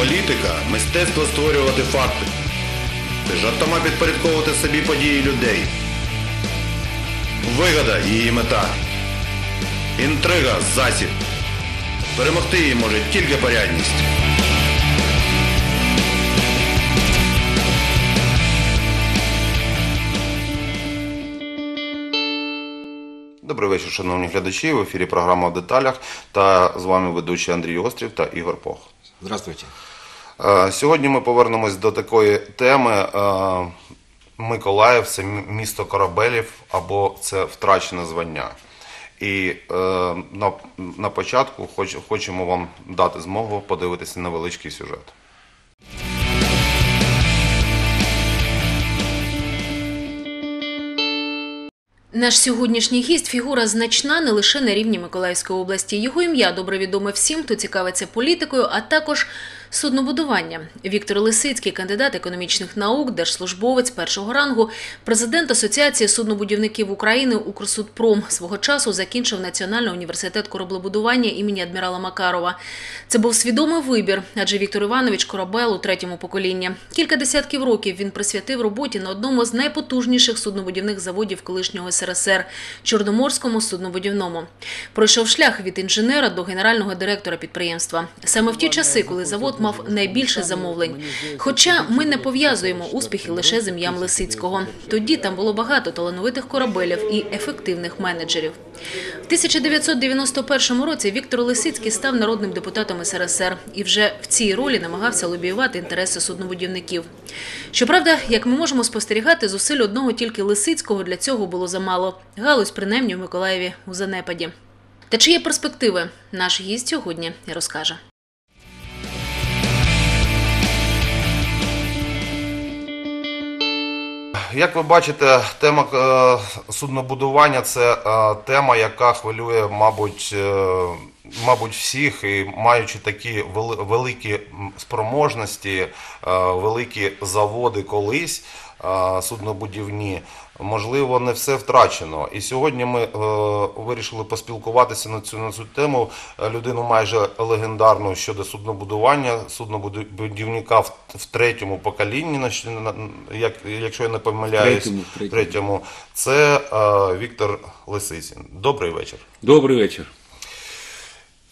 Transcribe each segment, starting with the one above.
Політика мистецтво створювати факти. Жартома підпорядковувати собі події людей. Вигода її мета. Інтрига засіб. Перемогти її може тільки порядність. Добрий вечір, шановні глядачі. В ефірі програма в деталях. Та з вами ведучий Андрій Острів та Ігор Пох. Здравствуйте. Е, Сьогодні ми повернемось до такої теми. е, Миколаїв це місто корабелів або це втрачене звання. І е, на, на початку хоч, хочемо вам дати змогу подивитися невеличкий сюжет. Наш сьогоднішній гість фігура значна не лише на рівні Миколаївської області. Його ім'я добре відоме всім, хто цікавиться політикою, а також суднобудування. Віктор Лисицький, кандидат економічних наук, держслужбовець першого рангу, президент Асоціації суднобудівників України Укрсудпром свого часу закінчив Національний університет кораблебудування імені адмірала Макарова. Це був свідомий вибір, адже Віктор Іванович корабел у третьому поколінні. Кілька десятків років він присвятив роботі на одному з найпотужніших суднобудівних заводів колишнього СРСР Чорноморському суднобудівному. Пройшов шлях від інженера до генерального директора підприємства. Саме в ті часи, коли завод мав найбільше замовлень. Хоча ми не пов'язуємо успіхи лише з ім'ям Лисицького. Тоді там було багато талановитих корабелів і ефективних менеджерів. В 1991 році Віктор Лисицький став народним депутатом СРСР і вже в цій ролі намагався лобіювати інтереси суднобудівників. Щоправда, як ми можемо спостерігати, зусиль одного тільки Лисицького для цього було замало. Галузь, принаймні, в Миколаєві у занепаді. Та чи є перспективи? Наш гість сьогодні розкаже. Як ви бачите, тема е, суднобудування це е, тема, яка хвилює, мабуть, е, мабуть, всіх, і маючи такі великі спроможності, е, великі заводи колись. е, Суднобудівні, можливо, не все втрачено. І сьогодні ми е, вирішили поспілкуватися на цю на цю тему. Людину майже легендарну щодо суднобудування, суднобудівника в, в третьому поколінні, як, якщо я не помиляюсь, Третьому, третьому. третьому. Це Віктор Лисицин. Добрий вечір. Добрий вечір.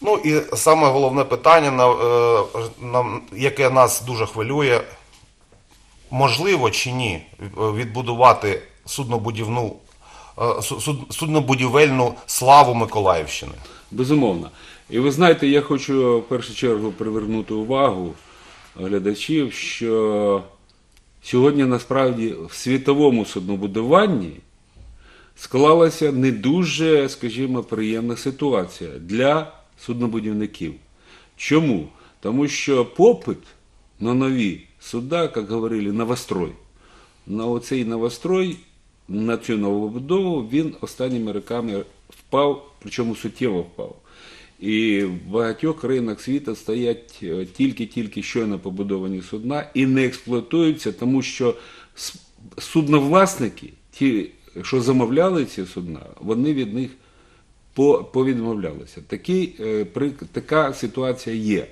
Ну і саме головне питання, на, е, на, яке нас дуже хвилює, можливо чи ні відбудувати суднобудівну, е, суд- суднобудівельну славу Миколаївщини. Безумовно. І ви знаєте, я хочу в першу чергу привернути увагу глядачів, що сьогодні насправді в світовому суднобудуванні склалася не дуже, скажімо, приємна ситуація для суднобудівників. Чому? Тому що попит на нові суда, як говорили, новострой. На оцей новострой, на цю новобудову, він останніми роками впав, причому суттєво впав. І в багатьох країнах світу стоять е, тільки-тільки щойно побудовані судна і не експлуатуються, тому що судновласники, ті, що замовляли ці судна, вони від них повідмовлялися. Такий, е, така ситуація є.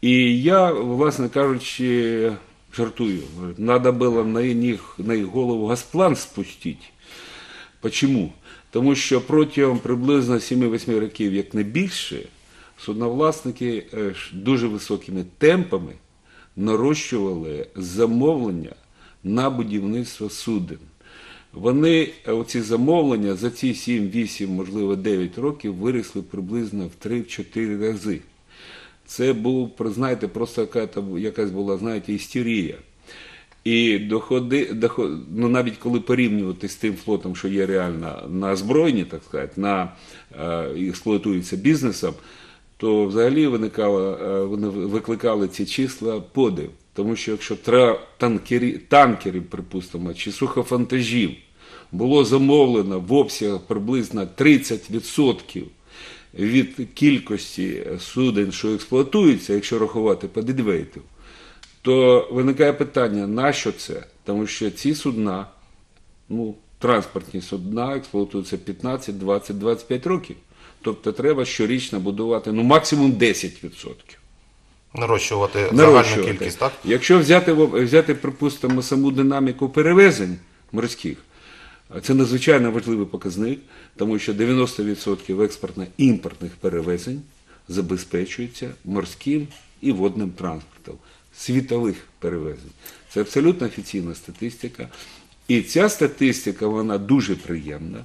І я, власне кажучи, жартую. Надо було на їх, на їх голову газплан спустити. Почому? Тому що протягом приблизно 7-8 років, як не більше, судновласники е, дуже високими темпами нарощували замовлення на будівництво суден. Вони е, оці замовлення за ці 7, 8, можливо 9 років виросли приблизно в 3-4 рази. Це був, знаєте, просто якась, якась була, знаєте, істерія. І доходи, доход, ну навіть коли порівнювати з тим флотом, що є реально на озброєнні, так сказати, на е, експлуатується бізнесом, то взагалі виникало, е, вони викликали ці числа подив. Тому що якщо тра, танкері, танкерів, припустимо, чи сухофантажів було замовлено в обсягах приблизно 30% від кількості суден, що експлуатуються, якщо рахувати по дедвейту, то виникає питання, нащо це? Тому що ці судна, ну, транспортні судна експлуатуються 15, 20, 25 років. Тобто треба щорічно будувати ну, максимум 10%. Нарощувати загальну кількість, так? Якщо взяти, взяти, припустимо, саму динаміку перевезень морських, це надзвичайно важливий показник, тому що 90% експортно-імпортних перевезень забезпечується морським і водним транспортом, світових перевезень. Це абсолютно офіційна статистика. І ця статистика вона дуже приємна.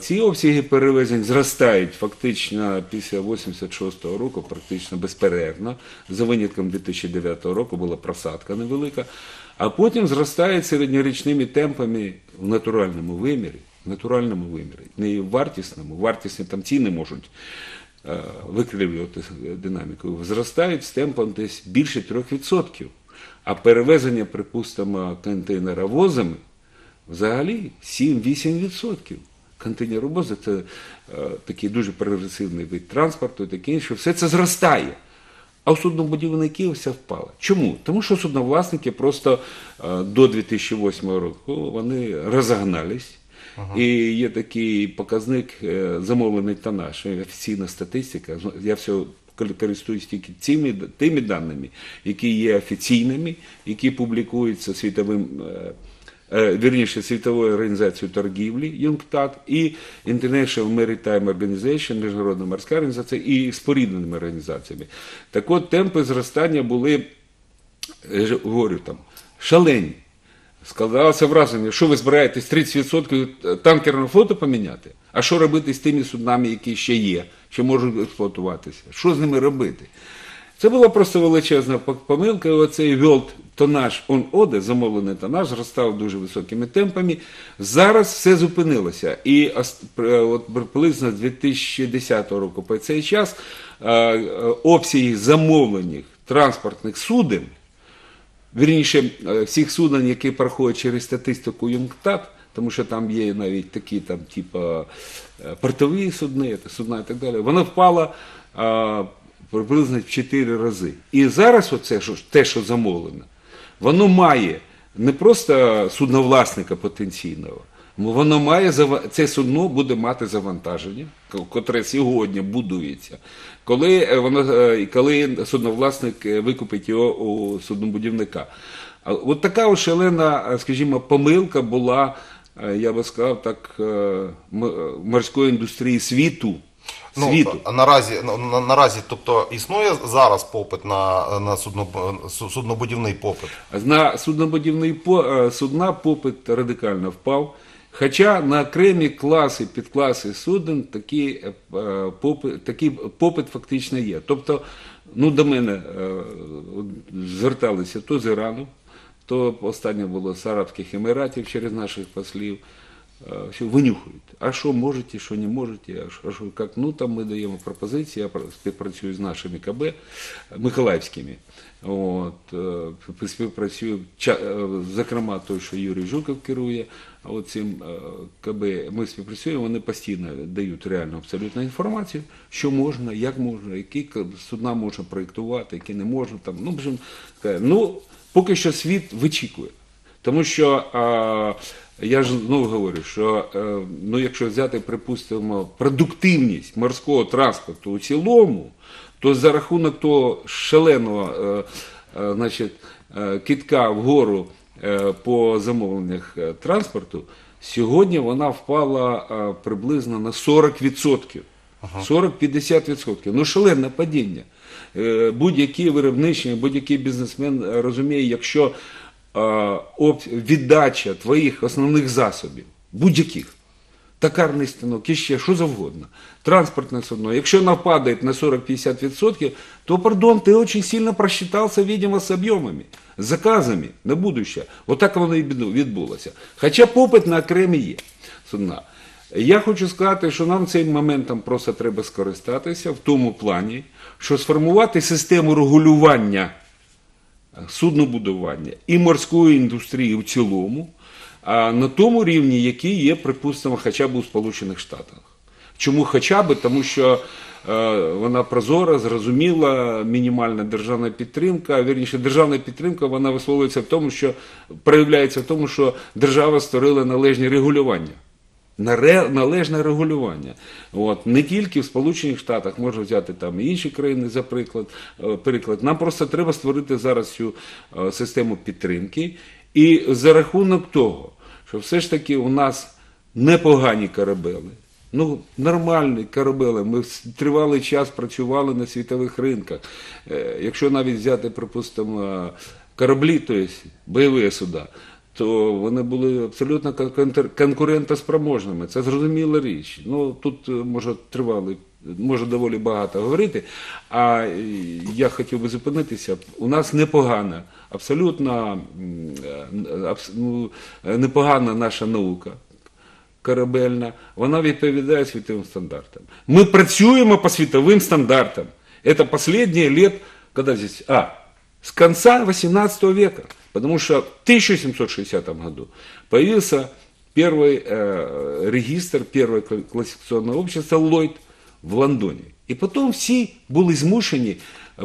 Ці обсяги перевезень зростають фактично після 86-го року, практично безперервно. За винятком 2009 року була просадка невелика, а потім зростають середньорічними темпами в натуральному вимірі. В натуральному вимірі, не в вартісному. Вартісні там ціни можуть е, викривлювати динаміку. Зростають з темпом десь більше 3%. А перевезення, припустимо, контейнеровозами взагалі 7-8%. Контейнеровози це е, такий дуже прогресивний вид транспорту і таке інше. Все це зростає. А у суднобудівників все впало. Чому? Тому що судновласники просто е, до 2008 року вони розогнались. І є такий показник е, замовлений тонаж, е, офіційна статистика. Я все користуюсь тільки цими, тими даними, які є офіційними, які публікуються світовим. е, е, вірніше світовою організацією торгівлі ЮНКТАД і International Maritime Organization, Міжнародна морська організація і спорідненими організаціями. Так от темпи зростання були, ж говорю там, шалені. Складалося враження, що ви збираєтесь 30% танкерного флоту поміняти? А що робити з тими суднами, які ще є, що можуть експлуатуватися? Що з ними робити? Це була просто величезна помилка. І оцей World тонаж on order, замовлений тонаж, зростав дуже високими темпами. Зараз все зупинилося. І от приблизно з 2010 року по цей час обсяги замовлених транспортних суден вірніше, всіх суден, які проходять через статистику ЮНКТАП, тому що там є навіть такі там, типа е, портові судни, судна і так далі, вона впала приблизно в 4 рази. І зараз оце, що, те, що замовлено, воно має не просто судновласника потенційного, Воно має це судно буде мати завантаження, котре сьогодні будується. Коли е, воно е, коли судновласник е, викупить його у суднобудівника. От така от шалена, скажімо, помилка була, я би сказав, так, морської індустрії світу. Ну, світу. а наразі, на, на- наразі, тобто існує зараз попит на, на судно, суднобудівний попит. На суднобудівний по- е, судна попит радикально впав. Хоча на окремі класи, підкласи суден такі, е, е, попит, такий попит фактично є. Тобто, ну, до мене зверталися то з Ірану, то останнє було з Арабських Еміратів через наших послів. Що винюхують. А що можете, що не можете, а що, як? Ну там ми даємо пропозиції, я співпрацюю з нашими КБ Миколаївськими. От, е, співпрацюю, е, зокрема, той, що Юрій Жуков керує, а цим КБ ми співпрацюємо, вони постійно дають реальну абсолютну інформацію, що можна, як можна, які судна можна проєктувати, які не можна. Там, ну, ну, поки що світ вичікує. Тому що я ж знову говорю, що е, ну, якщо взяти, припустимо, продуктивність морського транспорту у цілому, то за рахунок того шаленого е, е, значить, китка вгору по замовленнях транспорту, сьогодні вона впала приблизно на 40%. 40-50%. Ну, шалене падіння. Будь-який виробничий, будь-який бізнесмен розуміє, якщо віддача твоїх основних засобів, будь-яких, токарний станок, і ще що завгодно, транспортне судно, якщо вона падає на 40-50%, то, пардон, ты очень сильно просчитался, видимо, з заказами на будущее. Вот так воно і відбулося. Хоча попит на окремі є судна. Я хочу сказати, що нам цим моментом просто треба скористатися в тому плані, що сформувати систему регулювання суднобудування і морської індустрії в цілому, на тому рівні, який є, припустимо, хоча б у Сполучених Штатах. Чому хоча б? Тому що е, вона прозора, зрозуміла, мінімальна державна підтримка, вірніше, державна підтримка вона висловлюється в тому, що проявляється в тому, що держава створила належні регулювання належне регулювання. От. Не тільки в Сполучених Штатах, можна взяти там і інші країни за приклад. е, приклад. Нам просто треба створити зараз цю е, систему підтримки. І за рахунок того, що все ж таки у нас непогані корабели. Ну, нормальні корабели. Ми тривалий час працювали на світових ринках. Е, Якщо навіть взяти, припустимо, кораблі, тобто бойові суда, то вони були абсолютно кон- конкурентоспроможними. Це зрозуміла річ. Ну, тут е, може тривалий, може доволі багато говорити. А е, я хотів би зупинитися. У нас непогана, абсолютно е, ну, непогана наша наука корабельна, вона відповідає світовим стандартам. Ми працюємо по світовим стандартам. Это последние лет, когда здесь, а, с конца 18 века, потому что в 1760 году появился первый э, регистр, первое кла- классификационное общество Ллойд в Лондоні. І потім всі були змушені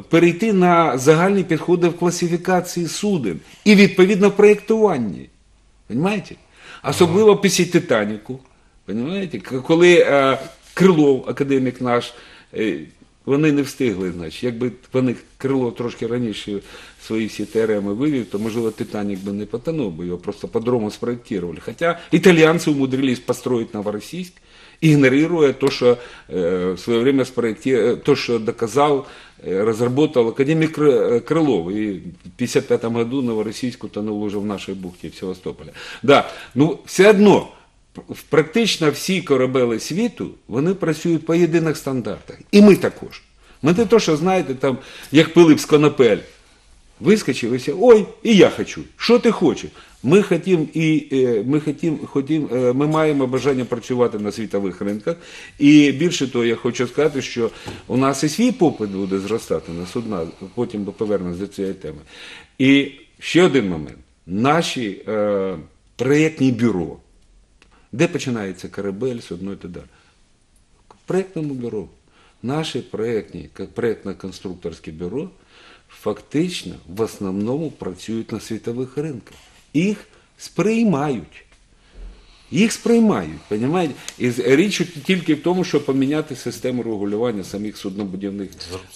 перейти на загальні підходи в класифікації суден і відповідно в проєктуванні. Понимаете? Особливо після Титаніку. Понимаете? Коли е, Крилов, академік наш, е, вони не встигли, значить, якби вони Крилов трошки раніше свої всі теореми вивів, то можливо Титанік би не потонув, бо його просто по-другому спроектировали. Хоча итальянцы умудрились построить Новороссийск, игнорируя то, что э, в свое время спроекти- то, что доказал, э, разработал академик Кры- э, Крылов. И в 1955 году Новороссийск утонул уже в нашей бухте в Севастополе. Да, ну все одно, п- практично всі корабели світу, вони працюють по єдиних стандартах. І ми також. Ми не то, що знаєте, там, як Пилип з Конопель, все, ой, і я хочу. Що ти хочеш? Ми хотім, і е, ми хотім, хотім, е, ми маємо бажання працювати на світових ринках. І більше того, я хочу сказати, що у нас і свій попит буде зростати на судна, потім повернемось до цієї теми. І ще один момент. Наші е, проєктні бюро, де починається корабель, судно і так далі в проєктному бюро. Наші проєктні, проєктно-конструкторське бюро фактично в основному працюють на світових ринках. Їх сприймають. Їх сприймають, понімаєте? І з- річ тільки в тому, щоб поміняти систему регулювання самих суднобудівних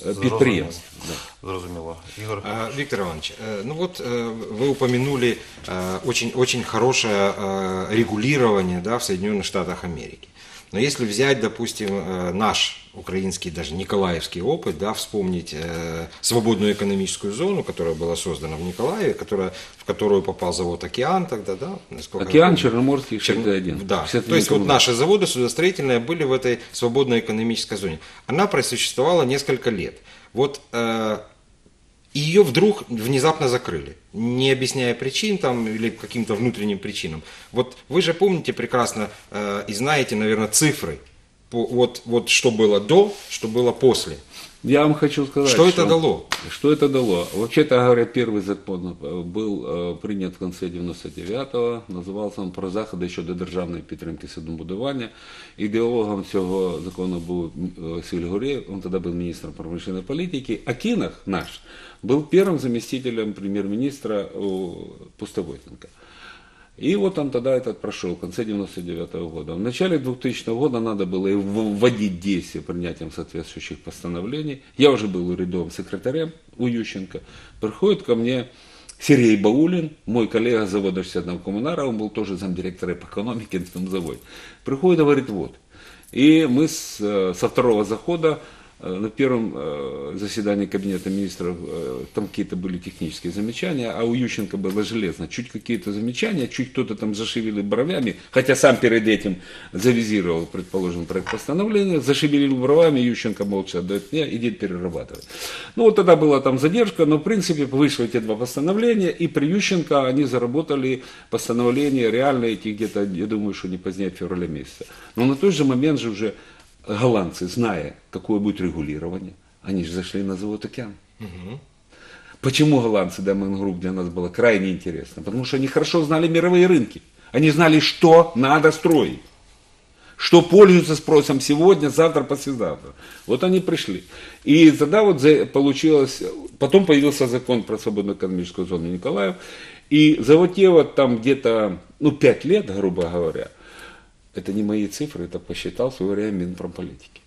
е, підприємств. Да. Зрозуміло. Ігор. А, Виктор Иванович, э, ну вот э, вы упомянули э, очень, очень хорошее э, регулирование да, в Соединенных Штатах Америки. Но если взять, допустим, э, наш украинский, даже Николаевский опыт, да, вспомнить э, свободную экономическую зону, которая была создана в Николаеве, которая, в которую попал завод «Океан» тогда, да? насколько Океан. Черноморский Черн- 61. Да. 61 То есть вот наши заводы судостроительные были в этой свободной экономической зоне. Она просуществовала несколько лет. Вот э, ее вдруг внезапно закрыли, не объясняя причин там или каким-то внутренним причинам. Вот вы же помните прекрасно э, и знаете, наверное, цифры. По, вот, вот что было до, что было после. Я вам хочу сказать, Что это дало? Что это дало? Вообще-то говоря, первый закон э, был э, принят в конце 99-го, називався він про заходи щодо державної підтримки суднобудування. Ідеологом цього закону був э, Сільгурєв, він тоді був міністром промишленої політики, а Кинах наш был первым заместителем премьер-министра у Пустовойтенко. И вот он тогда этот прошел в конце 99 года. В начале 2000 года надо было вводить действие принятием соответствующих постановлений. Я уже был рядовым секретарем у Ющенко. Приходит ко мне Сергей Баулин, мой коллега завода 61 коммунара, он был тоже замдиректора по экономике на этом заводе. Приходит и говорит, вот. И мы с, э, со второго захода на первом э, заседании Кабинета министров э, там какие-то были технические замечания, а у Ющенко было железно. Чуть какие-то замечания, чуть кто-то там зашевелил бровями, хотя сам перед этим завизировал, предположим, проект постановления, зашевелил бровами, Ющенко молча отдает мне, иди перерабатывай. Ну вот тогда была там задержка, но в принципе вышло эти два постановления, и при Ющенко они заработали постановления реально эти где-то, я думаю, что не позднее февраля месяца. Но на тот же момент же уже голландцы, зная, какое будет регулирование, они же зашли на завод «Океан». Почему голландцы, Diamond Group для нас было крайне интересно? Потому что они хорошо знали мировые рынки. Они знали, что надо строить. Что пользуется спросом сегодня, завтра, послезавтра. Вот они пришли. И тогда вот получилось, потом появился закон про свободную экономическую зону Николаев. И заводево там где-то, ну, пять лет, грубо говоря, это не мои цифры, это посчитал в свое время Минпромполитики.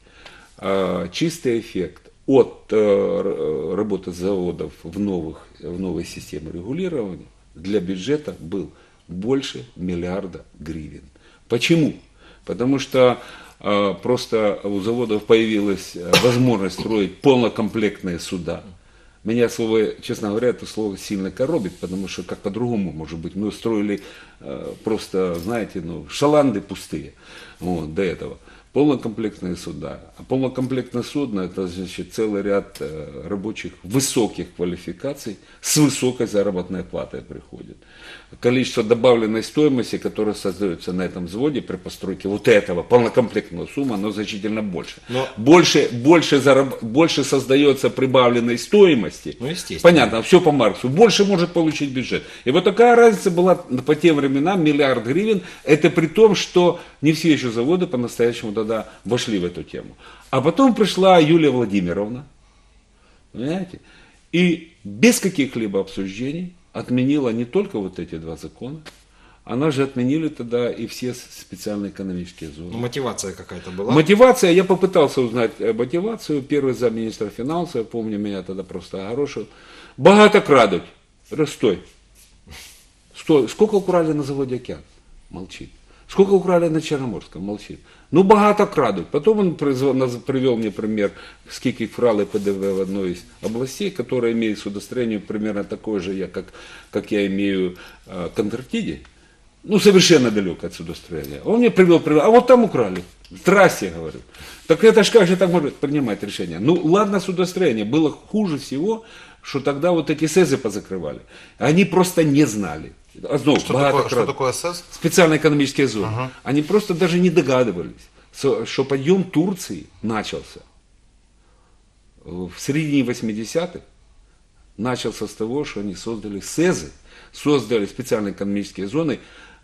А, Чистый эффект от э, р- работы заводов в, новых, в новой системе регулирования для бюджета был больше миллиарда гривен. Почему? Потому что э, просто у заводов появилась э, возможность строить полнокомплектные суда. Меня слово, честно говоря, это слово сильно коробит, потому что как по-другому может быть. Мы устроили э, просто, знаете, ну, шаланды пустые вот, до этого. Полнокомплектные суда. А полнокомплектное судно это значит целый ряд э, рабочих высоких квалификаций с высокой заработной платой приходит. Количество добавленной стоимости, которое создается на этом заводе при постройке вот этого полнокомплектного сумма, оно значительно больше. Но- Больше, больше, зараб- больше создается прибавленной стоимости. Ну, естественно. Понятно, все по Марксу. Больше может получить бюджет. И вот такая разница была по тем временам, миллиард гривен. Это при том, что не все еще заводы по-настоящему тогда вошли в эту тему. А потом пришла Юлия Владимировна, понимаете, и без каких-либо обсуждений отменила не только вот эти два закона, она же отменили тогда и все специальные экономические зоны. Ну, мотивация какая-то была. Мотивация, я попытался узнать э, мотивацию. Первый замминистра финансов, я помню, меня тогда просто огорошил. Багато крадуть. Говорю, Стой. Сколько украли на заводе «Океан»? Молчит. Сколько украли на Черноморском? Молчит. Ну, багато крадуть. Потом он привел мне пример, скільки вкрали ПДВ в одной из областей, которая имеет судостроение примерно такое же, как, как я имею э, к Антарктиде. Ну, совершенно далеко от судостроения. Он мне привел, привел, а вот там украли. Здрасте, говорю. Так это ж как же так может принимать решение? Ну, ладно, судостроение. Было хуже всего, что тогда вот эти СЭЗы позакрывали. Они просто не знали. А знову, Что багато такое, что крадуть. такое СЭС? Специальные экономические зоны. Они просто даже не догадывались, что подъем Турции начался в середине 80-х. Начался с того, что они создали СЭЗы, создали специальные экономические зоны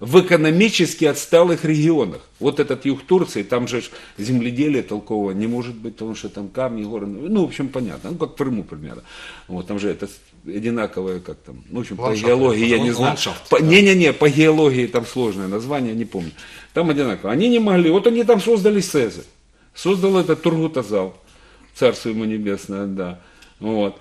в экономически отсталых регионах. Вот этот юг Турции, там же земледелие толкового не может быть, потому что там камни, горы, ну, в общем, понятно, ну, как в Крыму примерно. Вот, там же это одинаковое, как там, ну, в общем, по Ландшафт. геологии я не знаю. По- Не-не-не, по геологии там сложное название, не помню. Там одинаково. Они не могли, вот они там создали СЭЗы. Создал этот Тургутазал, царство ему небесное, да. Вот.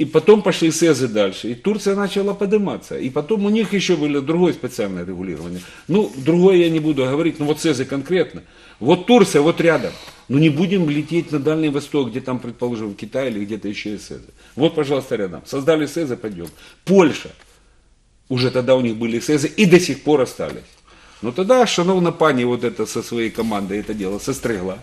И потом пошли СЭЗы дальше. И Турция начала подниматься. И потом у них еще было другое специальное регулирование. Ну, другое я не буду говорить, но вот СЭЗы конкретно. Вот Турция, вот рядом. Ну, не будем лететь на Дальний Восток, где там, предположим, в Китае или где-то еще СЭЗы. Вот, пожалуйста, рядом. Создали СЭЗы, пойдем. Польша. Уже тогда у них были СЭЗы и до сих пор остались. Ну тогда шановна пані вот это со своей командой это дело состригла.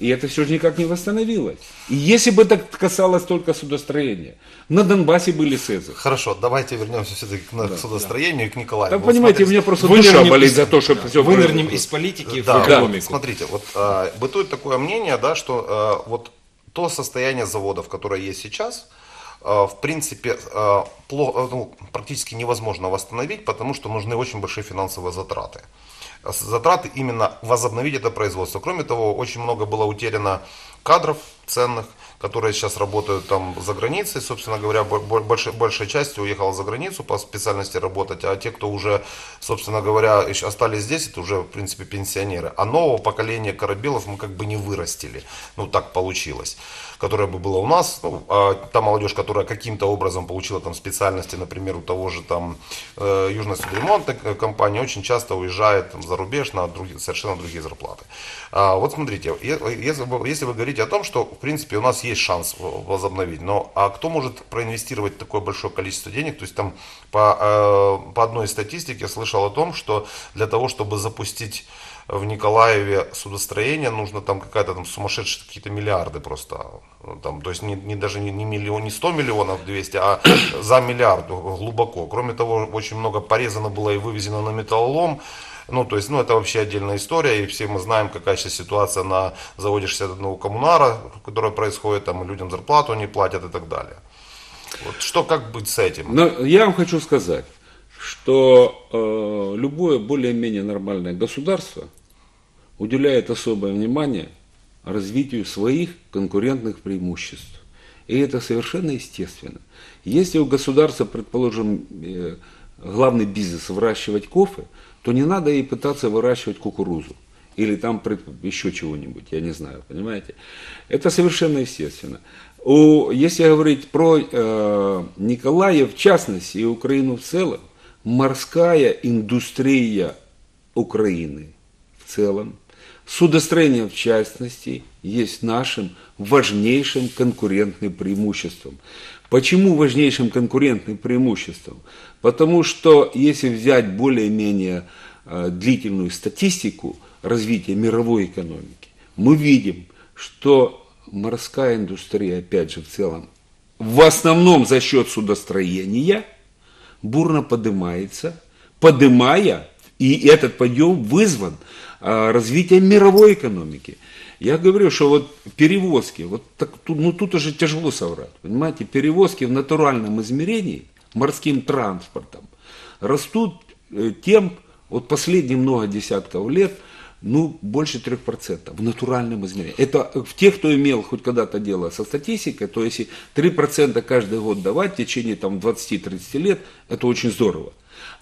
И это все же никак не восстановилось. И если бы это касалось только судостроения, на Донбассе были СЭЗы. Хорошо, давайте вернемся все-таки к на- судостроению и к Николаю. Так Вот понимаете, у смотрите, меня просто Вынырнем душа из- болит за то, что все Вынырнем из политики Да, в экономику. Смотрите, вот а, бытует такое мнение, да, что а, вот то состояние заводов, которое есть сейчас, а, в принципе, а, ну, практически невозможно восстановить, потому что нужны очень большие финансовые затраты. А с- Затраты именно возобновить это производство. Кроме того, очень много было утеряно кадров ценных, которые сейчас работают там за границей, собственно говоря, бо- бо- большая, большая часть уехала за границу по специальности работать, а те, кто уже, собственно говоря, остались здесь, это уже, в принципе, пенсионеры. А нового поколения корабелов мы как бы не вырастили, ну так получилось, которое бы было у нас, ну, а та молодежь, которая каким-то образом получила там специальности, например, у того же там э, Южной судоремонтной э, компании, очень часто уезжает там, за рубеж на другие, совершенно другие зарплаты. А, вот смотрите, если если вы говорите о том, что, в принципе, у нас есть шанс в- возобновить, но а кто может проинвестировать такое большое количество денег? То есть там по, э, по одной из статистик я слышал о том, что для того, чтобы запустить в Николаеве судостроение, нужно там какая-то там сумасшедшие какие-то миллиарды просто. ну, Там, то есть не, не даже не, не, миллион, не 100 миллионов 200, а за миллиард глубоко. Кроме того, очень много порезано было и вывезено на металлолом. Ну, то есть, ну, это вообще отдельная история, и все мы знаем, какая сейчас ситуация на заводе 61 коммунара, которая происходит, там, людям зарплату не платят и так далее. Вот что, как быть с этим? Но я вам хочу сказать, что э, любое более-менее нормальное государство уделяет особое внимание развитию своих конкурентных преимуществ. И это совершенно естественно. Если у государства, предположим, э, главный бизнес выращивать кофе, то не надо и пытаться выращивать кукурузу или там еще чего-нибудь, я не знаю, понимаете? Это совершенно естественно. У, если говорить про э, Николая в частности и Украину в целом, морская индустрия Украины в целом, судостроение в частности, есть нашим важнейшим конкурентным преимуществом. Почему важнейшим конкурентным преимуществом? Потому что если взять более-менее э, длительную статистику развития мировой экономики, мы видим, что морская индустрия, опять же, в целом, в основном за счет судостроения, бурно поднимается, поднимая, и этот подъем вызван а, развитием мировой экономики. Я говорю, что вот перевозки, вот так, ну тут уже тяжело соврать, понимаете, перевозки в натуральном измерении морским транспортом растут э, тем, вот последние много десятков лет, ну, больше 3% в натуральном измерении. Это в тех, кто имел хоть когда-то дело со статистикой, то если 3% каждый год давать в течение там, 20-30 лет, это очень здорово.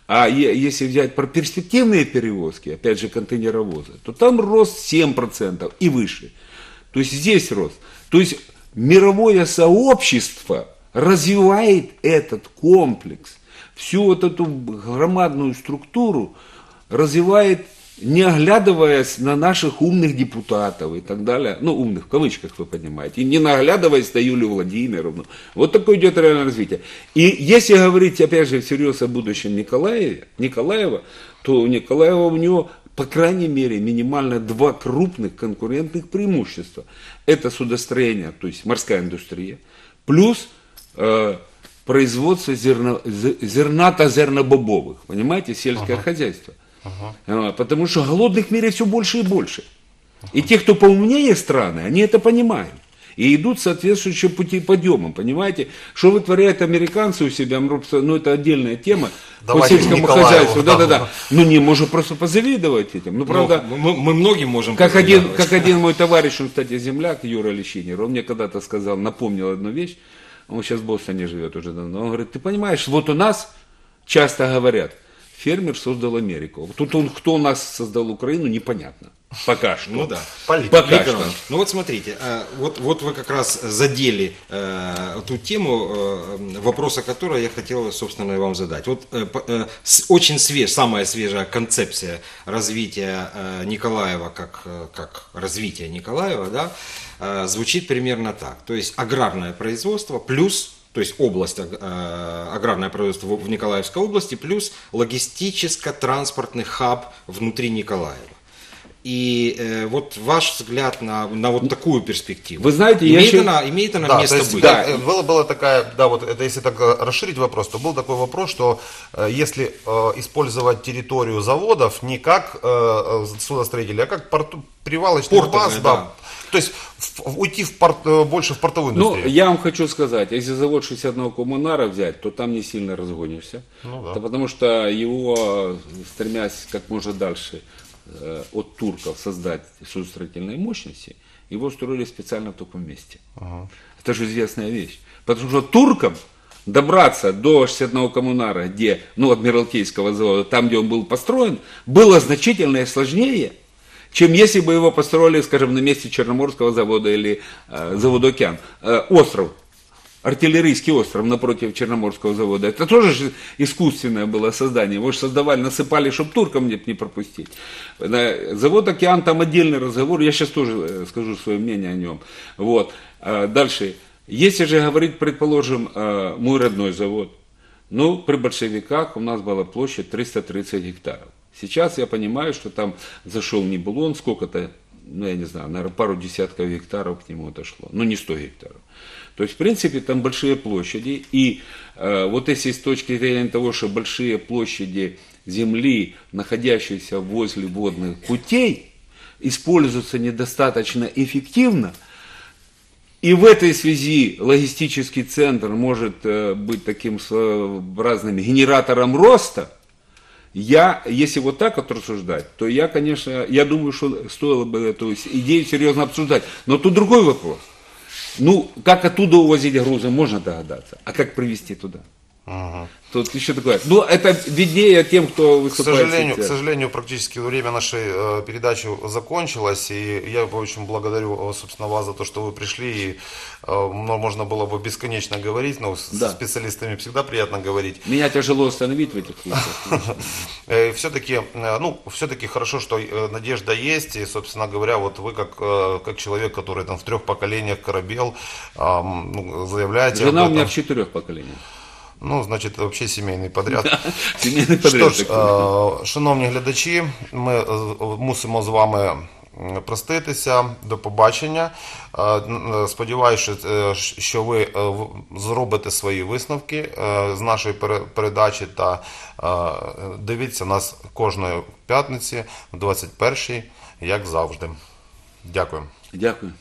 А если взять про перспективные перевозки, опять же контейнеровозы, то там рост 7% и выше. То есть здесь рост. То есть мировое сообщество развивает этот комплекс, всю вот эту громадную структуру развивает, не оглядываясь на наших умных депутатов и так далее, ну умных в кавычках вы понимаете, и не наглядываясь на Юлию Владимировну. Вот такое идет реальное развитие. И если говорить, опять же, всерьез о будущем Николаева, Николаева, то у Николаева у него по крайней мере, минимально два крупных конкурентных преимущества. Это судостроение, то есть морская индустрия, плюс э, производство зерно, зе- зернато-зернобобовых, понимаете, сельское хозяйство. А, Потому что голодных в мире все больше и больше. И те, кто поумнее страны, они это понимают. И идут соответствующим пути подъемом, понимаете? Что вытворяют американцы у себя, ну, это отдельная тема по Давайте сельскому Николаеву, хозяйству. да. Да-да-да. Ну не, можем просто позавидовать этим. Ну правда, Ну, мы, мы многим можем как один, как один мой товарищ, он, кстати, земляк, Юра Лещинер, он мне когда-то сказал, напомнил одну вещь, он сейчас в Бостоне живет уже давно, он говорит, ты понимаешь, вот у нас часто говорят, фермер создал Америку. Тут он, кто у нас создал Украину, непонятно. Пока что. Ну да. Политик. Пока Виктор что. Ну вот смотрите, э, вот, вот вы как раз задели э, ту тему, э, вопроса которой я хотел, собственно, и вам задать. Вот э, э, очень свеж, самая свежая концепция развития э, Николаева, как, как развитие Николаева, да, э, звучит примерно так. То есть аграрное производство плюс то есть область, э, аграрное производство в Николаевской области, плюс логистическо-транспортный хаб внутри Николаева. И э, вот ваш взгляд на, на вот такую перспективу. Вы знаете, я имеет еще- она, имеет она Да, место то есть, быть? да, э, было, была такая, да, вот это если так э, расширить вопрос, то был такой вопрос, что э, если э, использовать территорию заводов не как э, судостроителей, а как порту, привалочный Портовые, баз, да. То есть в- уйти в порт, э, больше в портовую Ну, индустрию. я вам хочу сказать, если завод 61 коммунара взять, то там не сильно разгонишься. Ну да. Потому что его, э, стремясь как можно дальше э, от турков создать судостроительные мощности, его строили специально в таком месте. Это же известная вещь. Потому что туркам добраться до 61 коммунара, где, ну, Адмиралтейского завода, там, где он был построен, было значительно сложнее, чем если бы его построили, скажем, на месте Черноморского завода или э, завода «Океан». Э, остров, артиллерийский остров напротив Черноморского завода, это тоже же искусственное было создание. Его же создавали, насыпали, чтобы туркам не, не пропустить. Э, Завод «Океан» там отдельный разговор, я сейчас тоже э, скажу свое мнение о нем. Вот. Э, Дальше. Если же говорить, предположим, мой родной завод, ну, при большевиках у нас была площадь 330 гектаров. Сейчас я понимаю, что там зашел не Булон, сколько-то, ну, я не знаю, наверное, пару десятков гектаров к нему отошло. Ну, не 100 гектаров. То есть, в принципе, там большие площади. И э, вот если с точки зрения того, что большие площади земли, находящиеся возле водных путей, используются недостаточно эффективно, и в этой связи логистический центр может э, быть таким своеобразным генератором роста. Я, если вот так вот рассуждать, то я, конечно, я думаю, что стоило бы эту идею серьезно обсуждать. Но тут другой вопрос. Ну, как оттуда увозить грузы, можно догадаться. А как привезти туда? Тут еще такое. Ну, это виднее тем, кто К выступает сожалению, к сожалению, практически время нашей э, передачи закончилось, и я очень благодарю, э, собственно, вас за то, что вы пришли. И, э, можно было бы бесконечно говорить, но с Да. специалистами всегда приятно говорить. Меня тяжело остановить в этих случаях. Все-таки, ну, все-таки хорошо, что э, надежда есть, и, собственно говоря, вот вы как, э, как человек, который там в трех поколениях корабел, ну, заявляете Жена у меня в четырех поколениях. Ну, значит, вообще сімейний подряд. Сімейний Що ж, е, шановні глядачі, ми е, мусимо з вами проститися. До побачення. Е, Сподіваюся, що, е, ви е, зробите свої висновки з нашої пере- передачі та дивіться нас кожної п'ятниці в 21-й, як завжди. Дякую. Дякую.